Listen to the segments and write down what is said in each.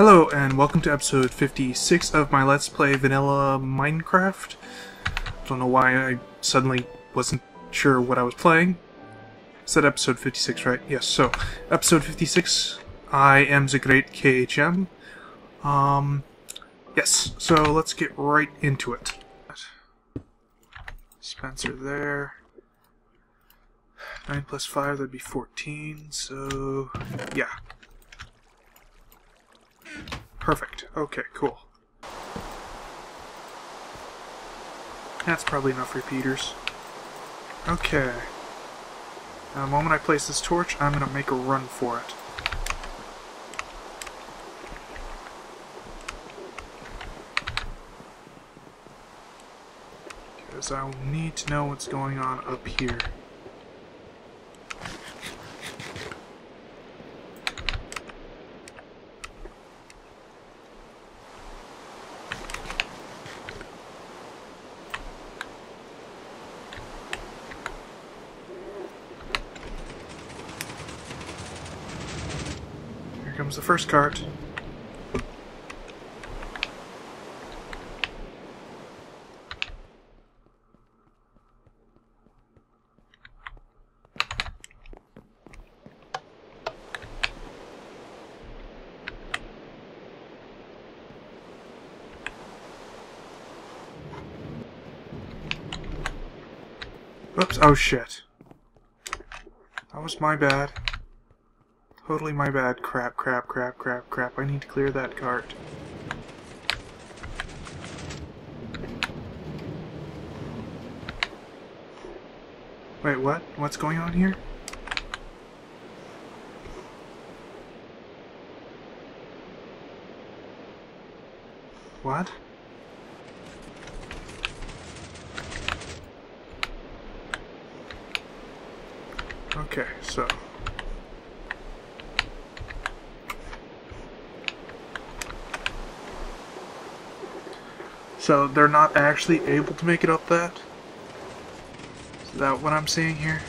Hello and welcome to episode 56 of my Let's Play Vanilla Minecraft. Don't know why I suddenly wasn't sure what I was playing. Said episode 56, right? Yes, so episode 56, I am the Great KHM. Um, yes, so let's get right into it. Spencer there. 9 plus 5, that'd be 14, so yeah. Perfect. Okay, cool. That's probably enough repeaters. Okay. Now, the moment I place this torch, I'm going to make a run for it. Because I'll need to know what's going on up here. Here comes the first cart. Oops, oh shit. That was my bad. Totally my bad. Crap, crap, crap, crap, crap. I need to clear that cart. Wait, what? What's going on here? What? Okay, so So they're not actually able to make it up that? Is that what I'm seeing here?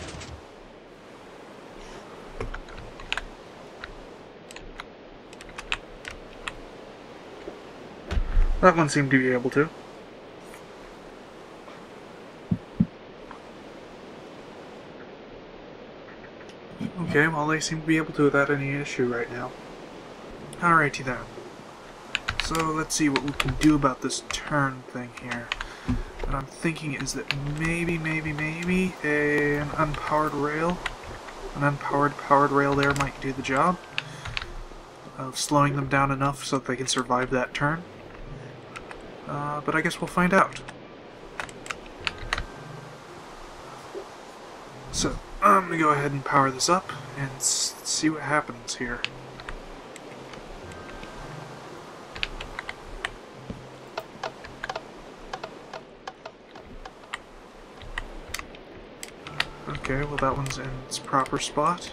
That one seemed to be able to. Okay, well they seem to be able to without any issue right now. Alrighty then. So let's see what we can do about this turn thing here. What I'm thinking is that maybe, maybe, maybe a, an unpowered rail, an unpowered powered rail there might do the job of slowing them down enough so that they can survive that turn. Uh, but I guess we'll find out. So, I'm going to go ahead and power this up and see what happens here. Okay, well that one's in its proper spot.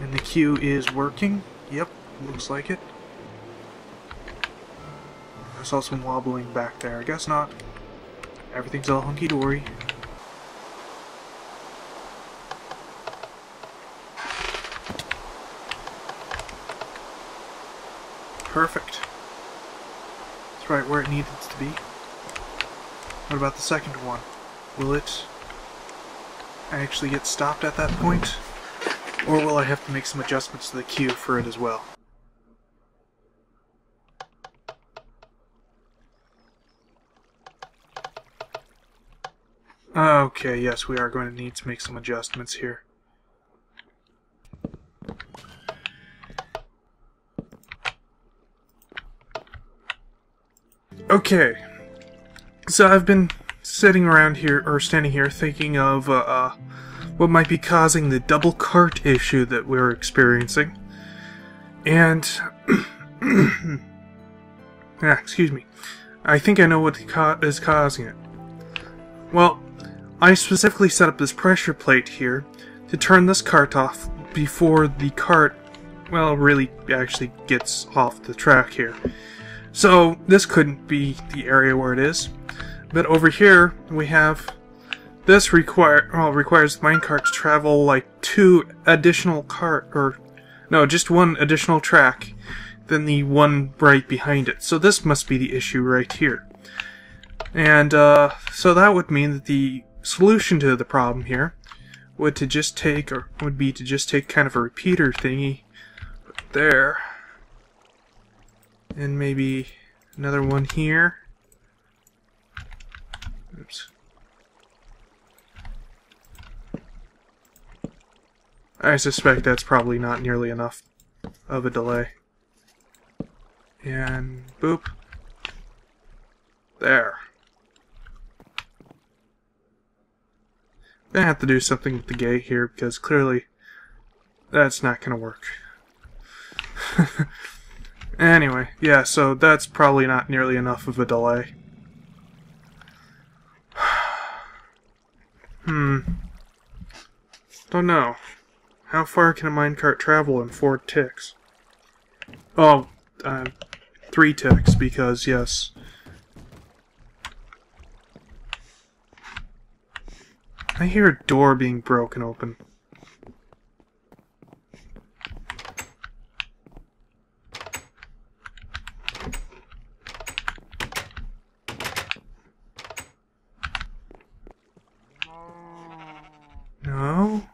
And the queue is working. Yep, looks like it. I saw some wobbling back there. I guess not. Everything's all hunky-dory. Perfect. That's right where it needed to be. What about the second one? Will it actually get stopped at that point? Or will I have to make some adjustments to the queue for it as well? Okay, yes, we are going to need to make some adjustments here. Okay, so I've been sitting around here, or standing here, thinking of uh, uh, what might be causing the double cart issue that we're experiencing. And, yeah, excuse me, I think I know what is causing it. Well, I specifically set up this pressure plate here to turn this cart off before the cart, well, really actually gets off the track here. So this couldn't be the area where it is. But over here we have this require well requires minecart to travel like two additional cart or no, just one additional track than the one right behind it. So this must be the issue right here. And uh, so that would mean that the solution to the problem here would to just take or would be to just take kind of a repeater thingy there and maybe another one here oops I suspect that's probably not nearly enough of a delay and boop there I have to do something with the gate here because clearly that's not to work. anyway, yeah, so that's probably not nearly enough of a delay. Hmm. Don't know. How far can a minecart travel in four ticks? Oh, uh, three ticks, because, yes, I hear a door being broken open. No?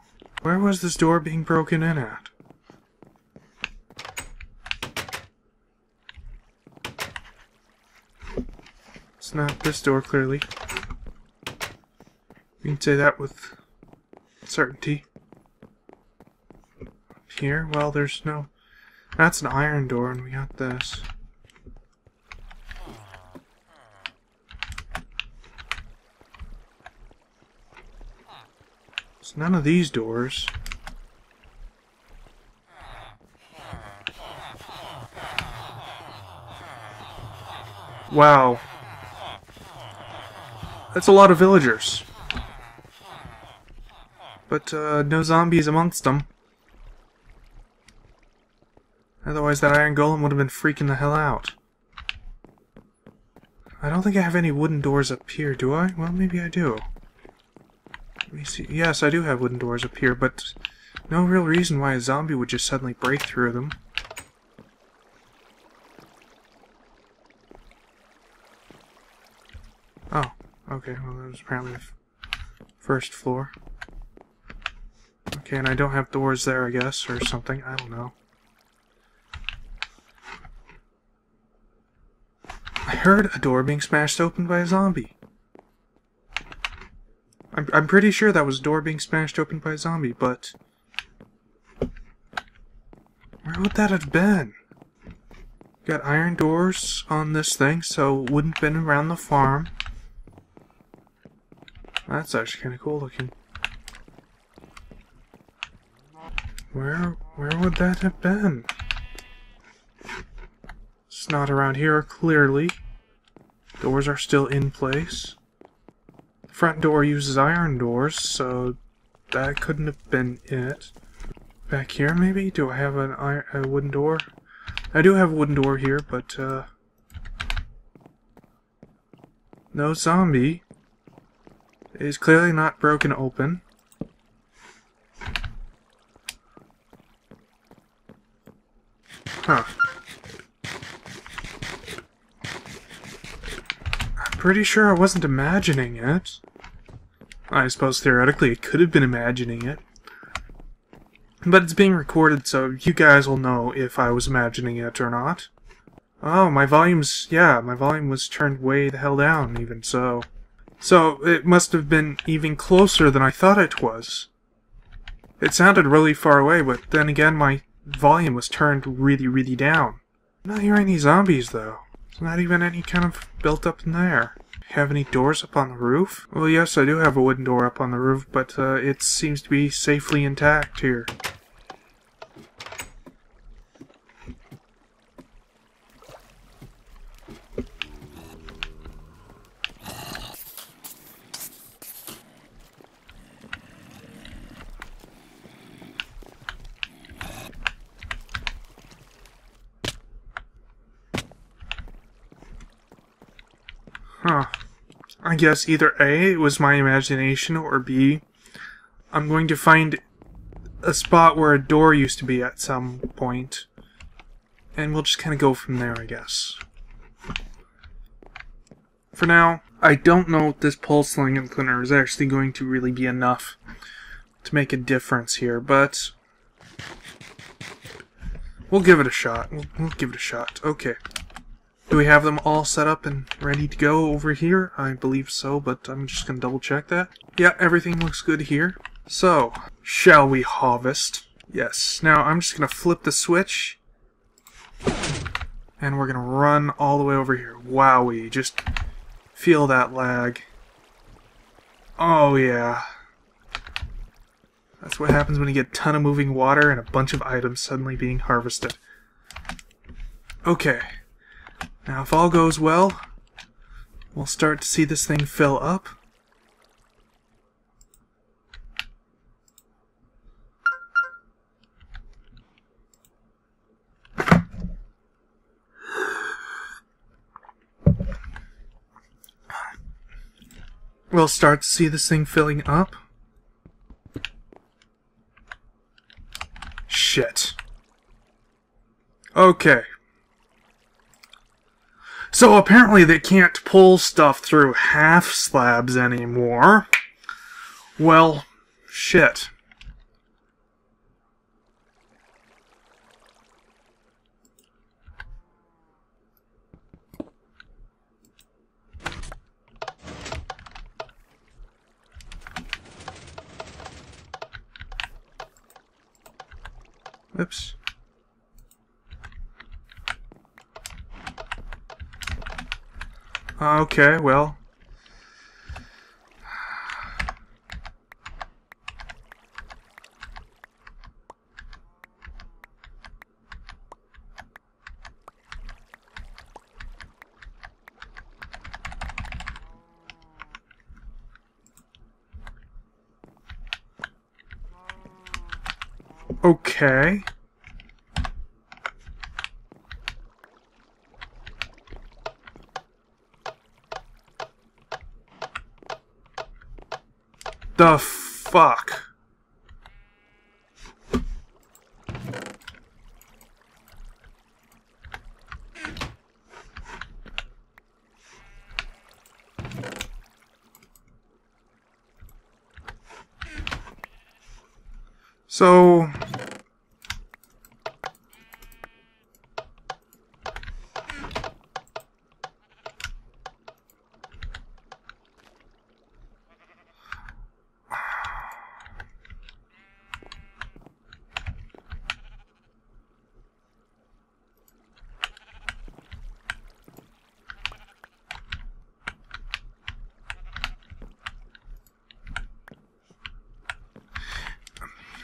Where was this door being broken in at? It's not this door, clearly. You can say that with certainty. Here, well, there's no... That's an iron door, and we got this. It's none of these doors. Wow. That's a lot of villagers. But uh, no zombies amongst them. Otherwise that iron golem would have been freaking the hell out. I don't think I have any wooden doors up here, do I? Well, maybe I do. Let me see. Yes, I do have wooden doors up here, but no real reason why a zombie would just suddenly break through them. Oh, okay, well that was apparently the first floor. Okay, and I don't have doors there, I guess, or something. I don't know. I heard a door being smashed open by a zombie. I'm, I'm pretty sure that was a door being smashed open by a zombie, but... Where would that have been? Got iron doors on this thing, so wouldn't been around the farm. That's actually kind of cool looking. Where, where would that have been? It's not around here, clearly. Doors are still in place. The front door uses iron doors, so that couldn't have been it. Back here, maybe? Do I have an iron, a wooden door? I do have a wooden door here, but, uh... No zombie. Is clearly not broken open. Huh. I'm pretty sure I wasn't imagining it. I suppose theoretically it could have been imagining it. But it's being recorded, so you guys will know if I was imagining it or not. Oh, my volume's... yeah, my volume was turned way the hell down, even so. So, it must have been even closer than I thought it was. It sounded really far away, but then again, my volume was turned really, really down. I'm not hearing any zombies, though. There's not even any kind of built up in there. Have any doors up on the roof? Well, yes, I do have a wooden door up on the roof, but uh, it seems to be safely intact here. Huh. I guess either A, it was my imagination, or B, I'm going to find a spot where a door used to be at some point, and we'll just kind of go from there, I guess. For now, I don't know if this pulse lengthener is actually going to really be enough to make a difference here, but we'll give it a shot. We'll, we'll give it a shot. Okay. Do we have them all set up and ready to go over here? I believe so, but I'm just to double check that. Yeah, everything looks good here. So, shall we harvest? Yes. Now, I'm just to flip the switch. And we're to run all the way over here. Wowie, just feel that lag. Oh, yeah. That's what happens when you get a ton of moving water and a bunch of items suddenly being harvested. Okay. Now, if all goes well, we'll start to see this thing fill up. We'll start to see this thing filling up. Shit. Okay. So apparently they can't pull stuff through half slabs anymore. Well, shit. Oops. Uh, okay, well. Okay. The fuck? So...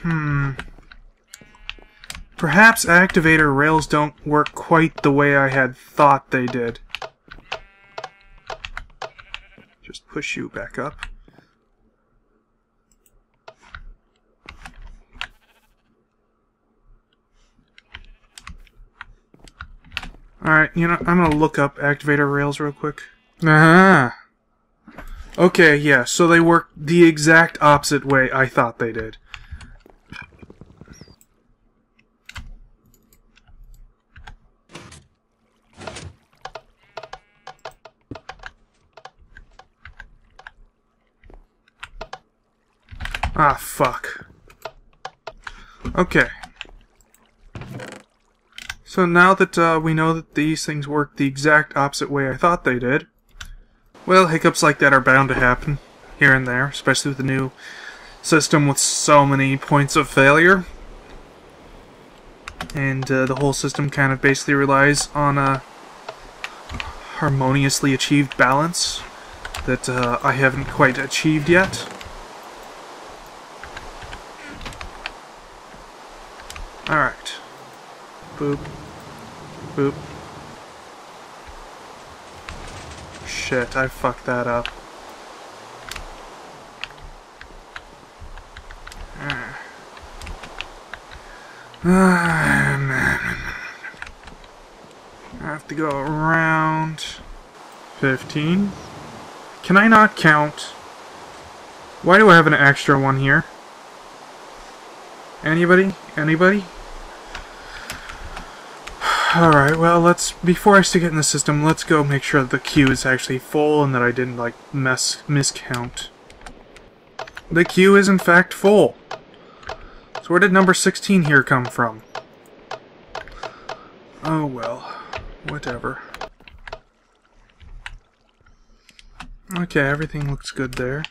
Hmm. Perhaps activator rails don't work quite the way I had thought they did. Just push you back up. Alright, you know, I'm gonna look up activator rails real quick. Huh. Okay, yeah, so they work the exact opposite way I thought they did. Ah, fuck. Okay. So now that uh, we know that these things work the exact opposite way I thought they did, well, hiccups like that are bound to happen here and there, especially with the new system with so many points of failure. And uh, the whole system kind of basically relies on a harmoniously achieved balance that uh, I haven't quite achieved yet. Alright. Boop. Boop. Shit, I fucked that up. Ah. Ah, I have to go around 15. Can I not count? Why do I have an extra one here? Anybody? Anybody? Alright, well, let's, before I stick it in the system, let's go make sure the queue is actually full and that I didn't, like, mess, miscount. The queue is, in fact, full. So where did number 16 here come from? Oh, well, whatever. Okay, everything looks good there.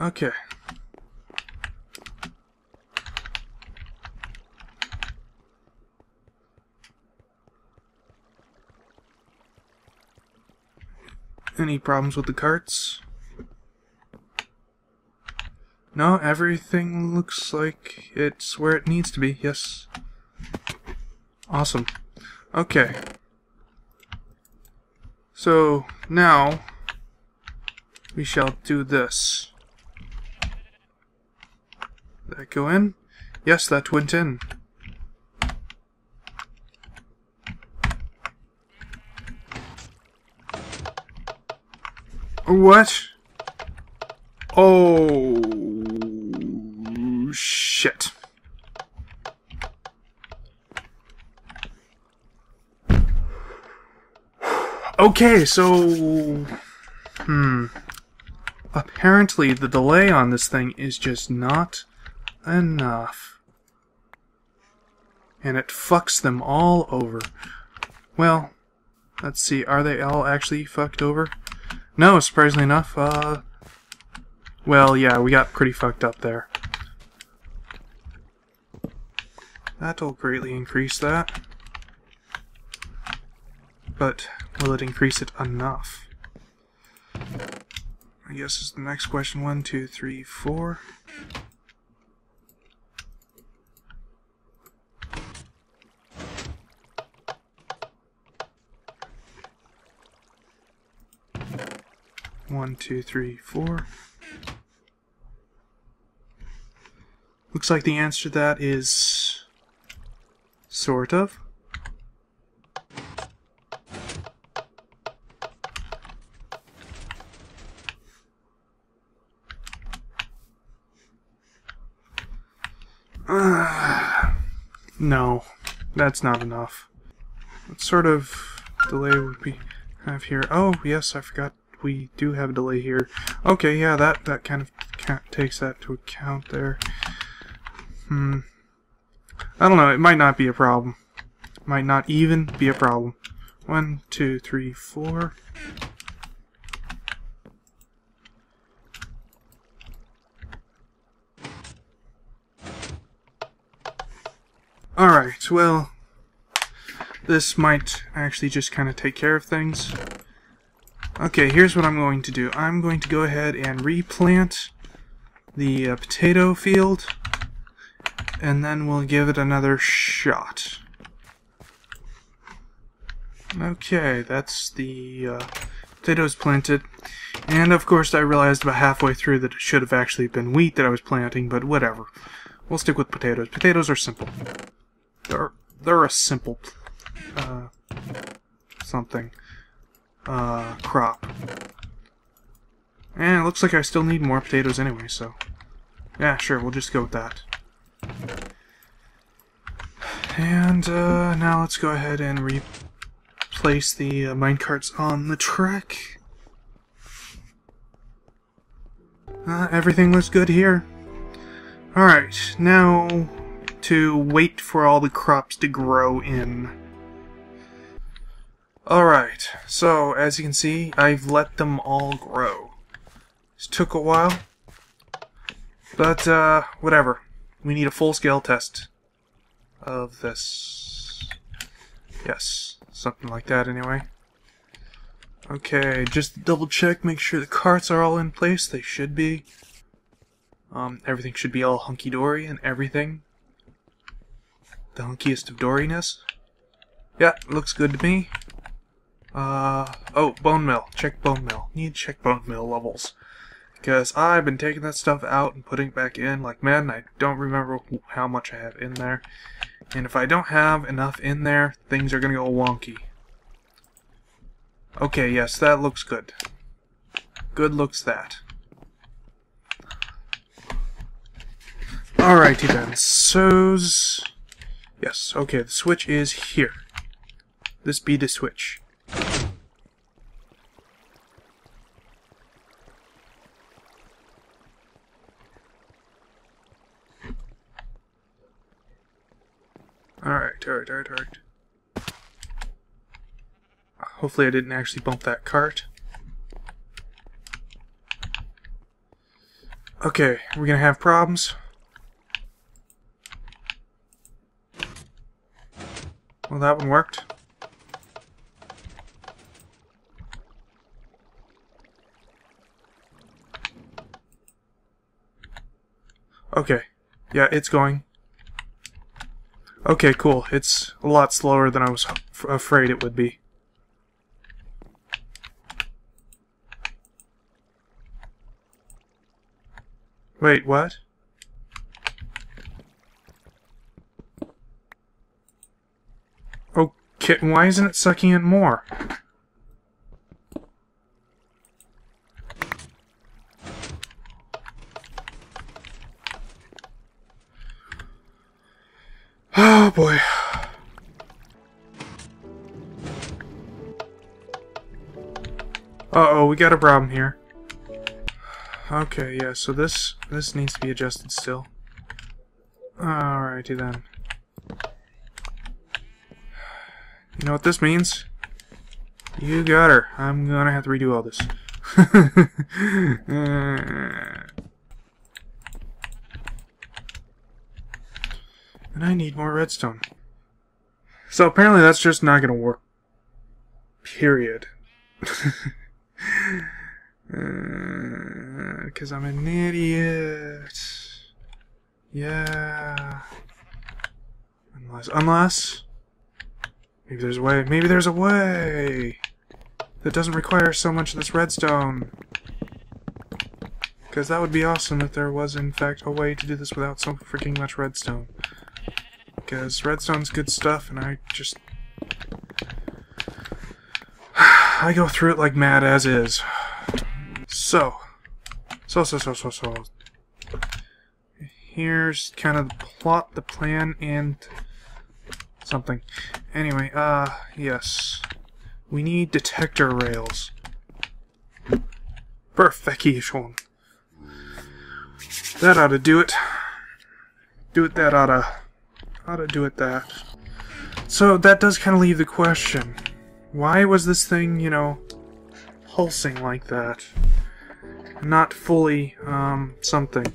Okay. Any problems with the carts? No, everything looks like it's where it needs to be, yes. Awesome. Okay. So, now, we shall do this. That go in? Yes, that went in. What? Oh, shit. Okay, so... Hmm. Apparently the delay on this thing is just not enough. And it fucks them all over. Well, let's see, are they all actually fucked over? No, surprisingly enough, uh... Well, yeah, we got pretty fucked up there. That'll greatly increase that. But will it increase it enough? I guess is the next question. One, two, three, four. One, two, three, four. Looks like the answer to that is sort of. No, that's not enough. What sort of delay would we have here? Oh, yes, I forgot we do have a delay here. Okay, yeah, that, that kind of takes that to account there. Hmm. I don't know, it might not be a problem. Might not even be a problem. One, two, three, four. Alright, well, this might actually just kind of take care of things. Okay, here's what I'm going to do. I'm going to go ahead and replant the uh, potato field, and then we'll give it another shot. Okay, that's the uh, potatoes planted. And of course I realized about halfway through that it should have actually been wheat that I was planting, but whatever. We'll stick with potatoes. Potatoes are simple. They're, they're a simple uh, something uh, crop. And it looks like I still need more potatoes anyway, so... Yeah, sure, we'll just go with that. And uh, now let's go ahead and replace the uh, minecarts on the track. Uh, everything looks good here. Alright, now to wait for all the crops to grow in. Alright, so as you can see, I've let them all grow. This took a while, but uh, whatever. We need a full-scale test of this. Yes, something like that anyway. Okay, just double check, make sure the carts are all in place. They should be. Um, everything should be all hunky-dory and everything the hunkiest of doriness. Yeah, looks good to me. Uh, oh, bone meal. Check bone meal. Need check bone meal levels. Because I've been taking that stuff out and putting it back in like man, I don't remember how much I have in there. And if I don't have enough in there, things are going to go wonky. Okay, yes, that looks good. Good looks that. Alrighty then, so's... Yes, okay, the switch is here. This be the switch. Alright, alright, alright, alright. Hopefully I didn't actually bump that cart. Okay, we're gonna have problems. Well, that one worked. Okay. Yeah, it's going. Okay, cool. It's a lot slower than I was afraid it would be. Wait, what? Okay, why isn't it sucking in more? Got a problem here. Okay, yeah, so this this needs to be adjusted still. Alrighty then. You know what this means? You got her. I'm gonna have to redo all this. and I need more redstone. So apparently that's just not gonna work. Period. Because uh, I'm an idiot. Yeah. Unless, unless, maybe there's a way, maybe there's a way that doesn't require so much of this redstone. Because that would be awesome if there was, in fact, a way to do this without so freaking much redstone. Because redstone's good stuff, and I just... I go through it like mad as is. So, so, so, so, so, so. Here's kind of the plot, the plan, and something. Anyway, uh, yes. We need detector rails. Perfection. That ought to do it. Do it that oughta. Oughta do it that. So that does kind of leave the question. Why was this thing, you know, pulsing like that? not fully um, something.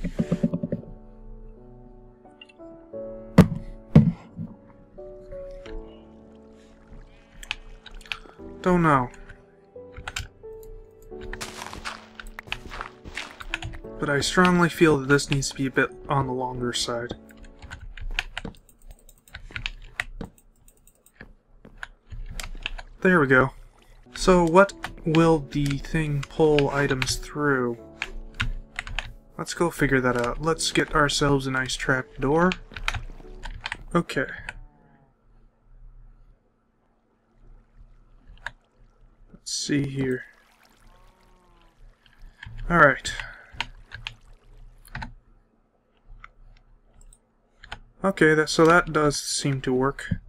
Don't know. But I strongly feel that this needs to be a bit on the longer side. There we go. So what will the thing pull items through? Let's go figure that out. Let's get ourselves a nice trap door. Okay. Let's see here. Alright. Okay, that, so that does seem to work.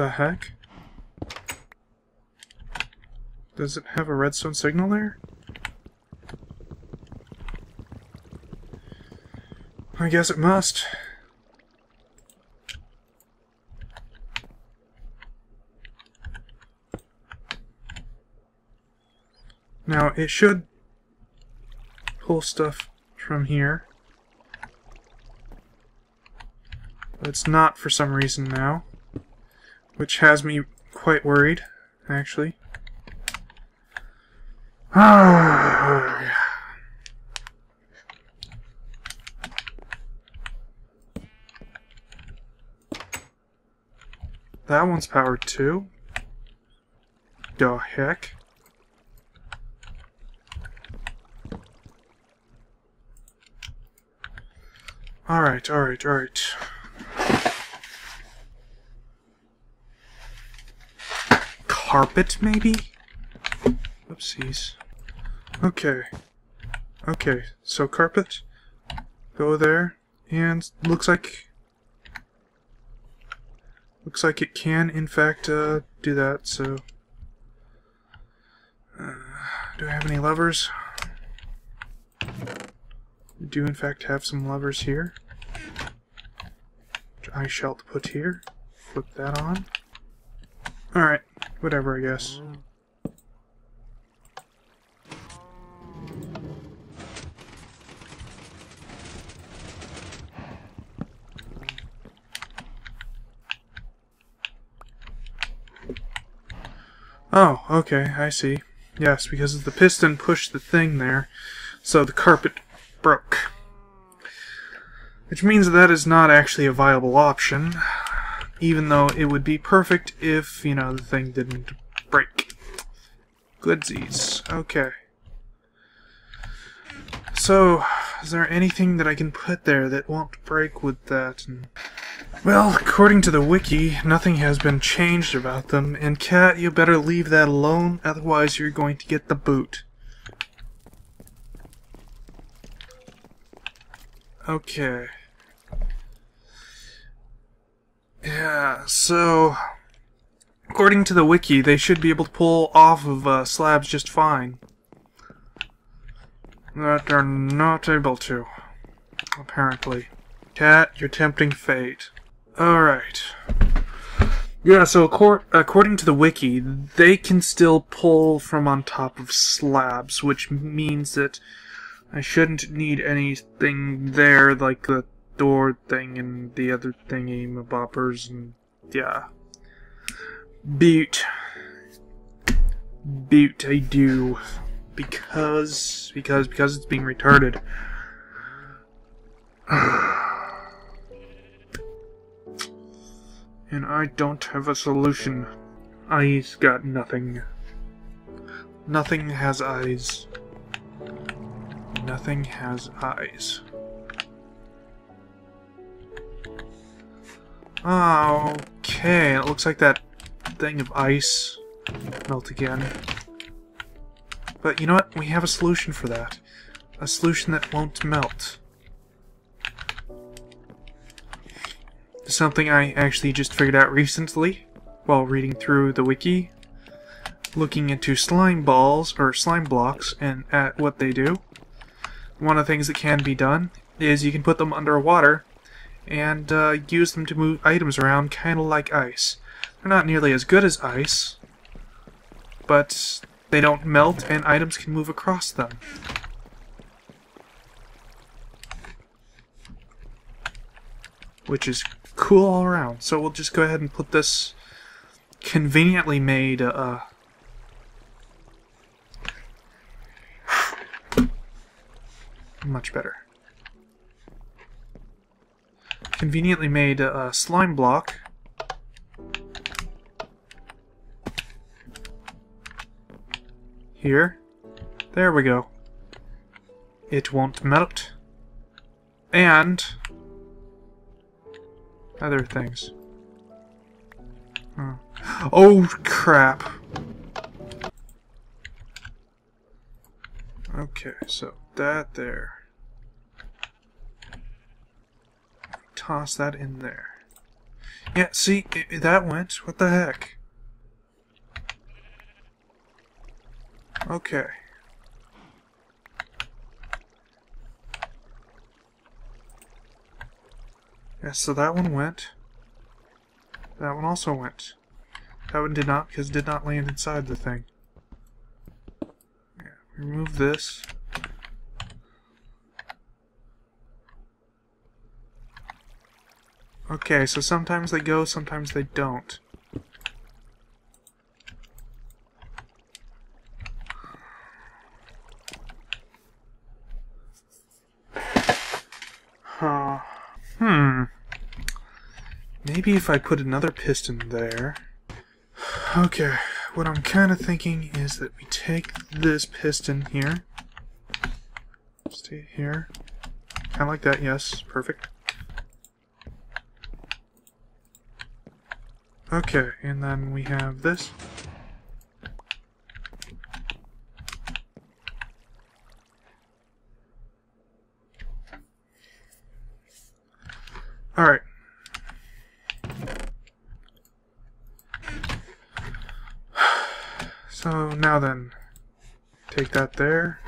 The heck? Does it have a redstone signal there? I guess it must. Now, it should pull stuff from here. But it's not for some reason now which has me quite worried, actually. that one's powered too. the heck? Alright, alright, alright. Carpet, maybe? Oopsies. Okay. Okay, so carpet. Go there. And looks like... Looks like it can, in fact, uh, do that, so... Uh, do I have any levers? Do, in fact, have some levers here. Which I shall put here. Flip that on. Alright, whatever, I guess. Oh, okay, I see. Yes, because the piston pushed the thing there, so the carpet broke. Which means that, that is not actually a viable option, even though it would be perfect if, you know, the thing didn't break. Goodsies. Okay. So, is there anything that I can put there that won't break with that? And well, according to the wiki, nothing has been changed about them, and Cat, you better leave that alone, otherwise you're going to get the boot. Okay. Yeah, so... According to the wiki, they should be able to pull off of uh, slabs just fine. That they're not able to. Apparently. Cat, you're tempting fate. Alright. Yeah, so according to the wiki, they can still pull from on top of slabs, which means that I shouldn't need anything there like the door thing and the other thingy, my boppers, and yeah. Butte. Butte, I do. Because, because, because it's being retarded. And I don't have a solution. Eyes got nothing. Nothing has eyes. Nothing has eyes. Okay, it looks like that thing of ice melt again. But you know what? We have a solution for that. A solution that won't melt. something I actually just figured out recently while reading through the wiki, looking into slime balls or slime blocks and at what they do. One of the things that can be done is you can put them underwater and uh, use them to move items around kind of like ice. They're not nearly as good as ice, but they don't melt and items can move across them. Which is cool all around. So we'll just go ahead and put this conveniently made uh, much better. Conveniently made a slime block. Here. There we go. It won't melt. And other things. Oh, crap. Okay, so that there. Toss that in there. Yeah, see, it, that went. What the heck? Okay. Yeah, so that one went. That one also went. That one did not, because it did not land inside the thing. Yeah, remove this. Okay, so sometimes they go, sometimes they don't. Huh. Hmm. Maybe if I put another piston there. Okay, what I'm kind of thinking is that we take this piston here. Stay here. Kind of like that, yes. Perfect. Okay, and then we have this. Alright. So now then, take that there.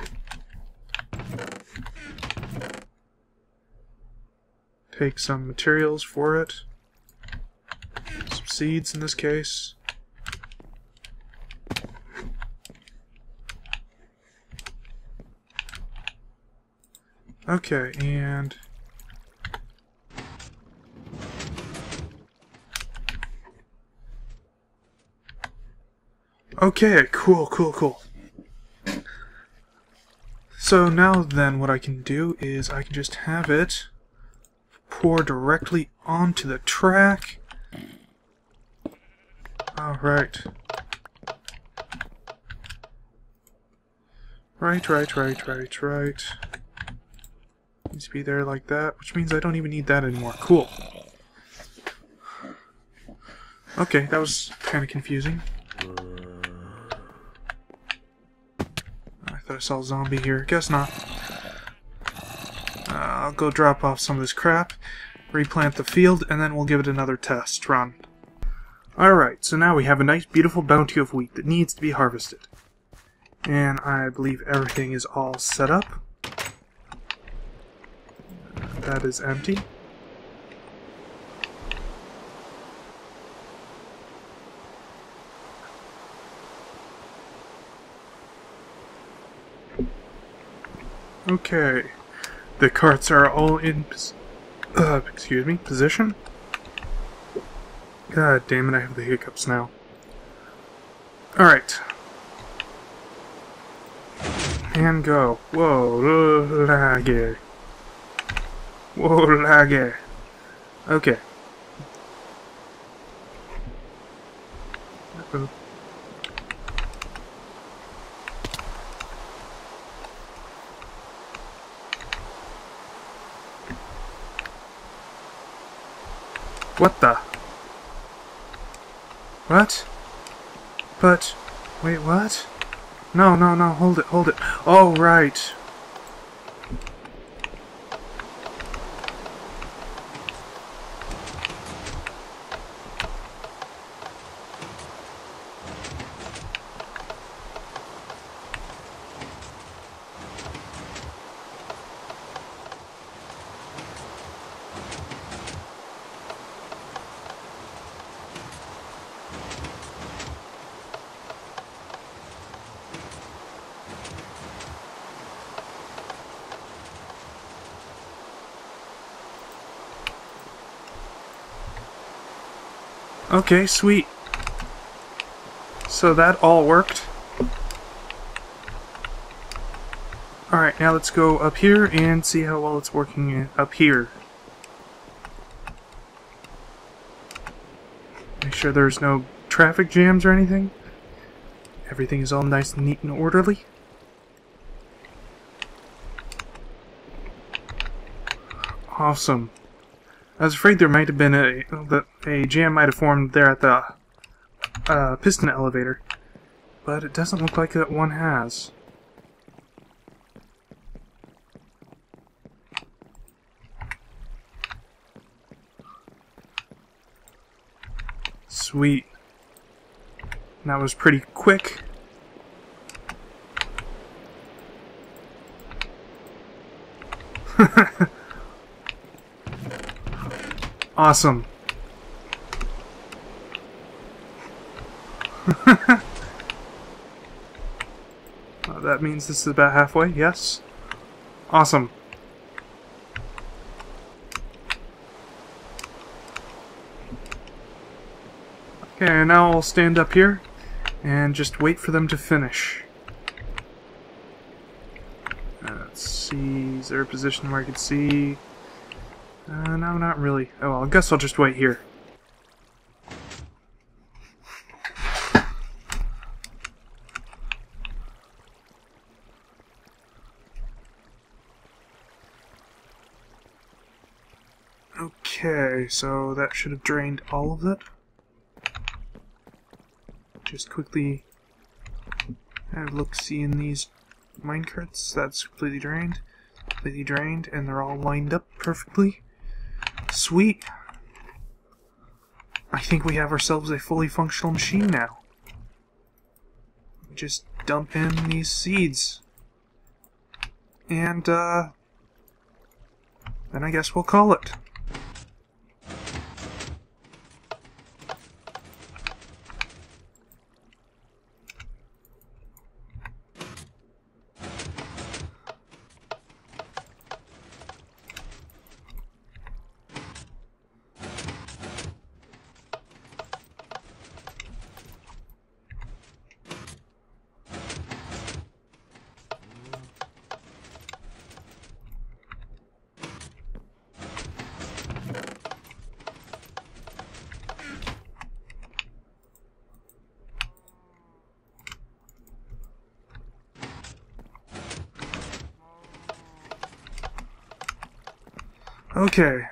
Take some materials for it. Seeds in this case. Okay, and Okay, cool, cool, cool. So now then what I can do is I can just have it pour directly onto the track. Right, right, right, right, right. Needs to be there like that, which means I don't even need that anymore. Cool. Okay, that was kind of confusing. I thought I saw a zombie here. Guess not. Uh, I'll go drop off some of this crap, replant the field, and then we'll give it another test run. Alright, so now we have a nice beautiful bounty of wheat that needs to be harvested. And I believe everything is all set up. That is empty. Okay. The carts are all in, uh, excuse me, position. God damn it, I have the hiccups now. Alright. And go. Whoa, laggy. Whoa, laggy. Okay. What the? What? But, wait, what? No, no, no, hold it, hold it. Oh, right. Okay, sweet. So that all worked. Alright, now let's go up here and see how well it's working up here. Make sure there's no traffic jams or anything. Everything is all nice neat and orderly. Awesome. I was afraid there might have been a a jam might have formed there at the uh, piston elevator, but it doesn't look like that one has. Sweet. That was pretty quick. Awesome. uh, that means this is about halfway, yes? Awesome. Okay, now I'll stand up here and just wait for them to finish. Uh, let's see, is there a position where I can see? Uh, no, not really. Oh, well, I guess I'll just wait here. Okay, so that should have drained all of it. Just quickly have a look, see in these minecarts. That's completely drained, completely drained, and they're all lined up perfectly. Sweet. I think we have ourselves a fully functional machine now. Just dump in these seeds. And, uh, then I guess we'll call it. Okay.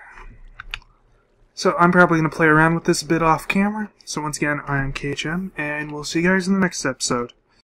So I'm probably going to play around with this a bit off camera. So once again, I am KHM, and we'll see you guys in the next episode.